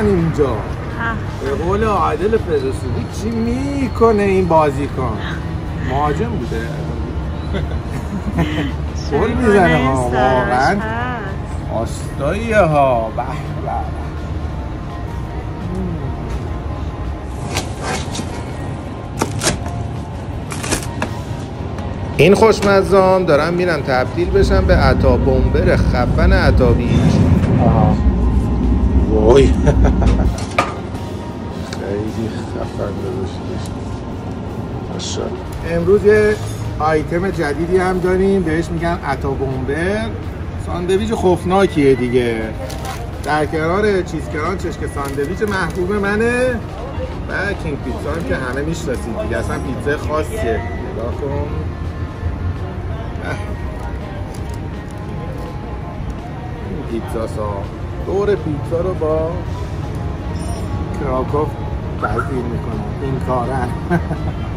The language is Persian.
اینجا؟ به قول عادل فردوسی چی می‌کنه این بازیکن؟ مهاجم بوده. گل می‌زنه ها واقعا. آستایی ها به به این خوشمزام دارم میرم تبدیل بشم به عطا بمبر خفن عطا بیج وای. خیلی خفن داشت امروز یه آیتم جدیدی هم داریم. بهش میگن عطا بمبر ساندویچ خوفناکیه دیگه. در کنار چیز کرانچش که ساندویچ محبوب منه و کینگ پیتزا هم که همه می‌شناسید دیگه. اصلا پیتزا خاصیه. نگاه کن. پیتزا سا. دور پیتزا رو با کراکوف تزیین می‌کنم. این کارن